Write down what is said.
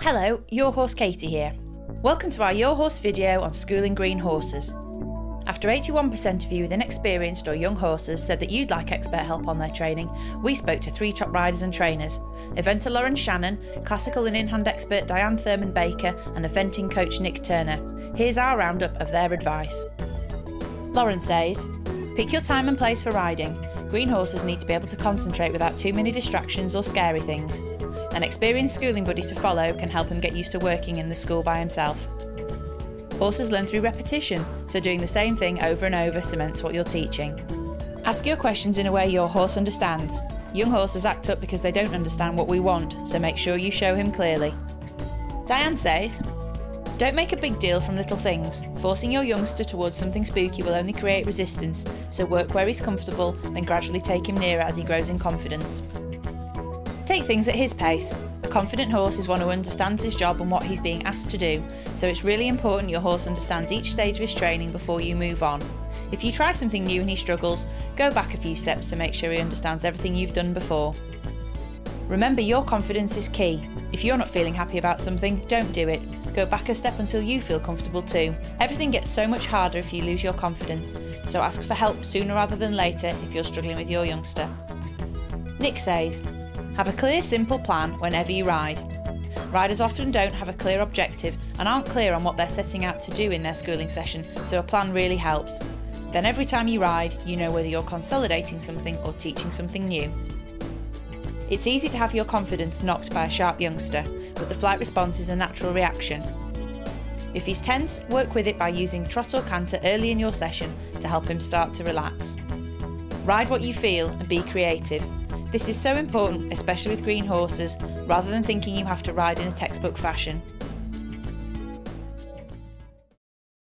Hello, Your Horse Katie here. Welcome to our Your Horse video on schooling green horses. After 81% of you with inexperienced or young horses said that you'd like expert help on their training, we spoke to three top riders and trainers eventer Lauren Shannon, classical and in hand expert Diane Thurman Baker, and eventing coach Nick Turner. Here's our roundup of their advice. Lauren says, Pick your time and place for riding. Green horses need to be able to concentrate without too many distractions or scary things. An experienced schooling buddy to follow can help him get used to working in the school by himself. Horses learn through repetition, so doing the same thing over and over cements what you're teaching. Ask your questions in a way your horse understands. Young horses act up because they don't understand what we want, so make sure you show him clearly. Diane says, Don't make a big deal from little things. Forcing your youngster towards something spooky will only create resistance, so work where he's comfortable, then gradually take him nearer as he grows in confidence. Take things at his pace. A confident horse is one who understands his job and what he's being asked to do, so it's really important your horse understands each stage of his training before you move on. If you try something new and he struggles, go back a few steps to make sure he understands everything you've done before. Remember, your confidence is key. If you're not feeling happy about something, don't do it. Go back a step until you feel comfortable too. Everything gets so much harder if you lose your confidence, so ask for help sooner rather than later if you're struggling with your youngster. Nick says, have a clear, simple plan whenever you ride. Riders often don't have a clear objective and aren't clear on what they're setting out to do in their schooling session, so a plan really helps. Then every time you ride, you know whether you're consolidating something or teaching something new. It's easy to have your confidence knocked by a sharp youngster, but the flight response is a natural reaction. If he's tense, work with it by using trot or canter early in your session to help him start to relax. Ride what you feel and be creative, this is so important, especially with green horses, rather than thinking you have to ride in a textbook fashion.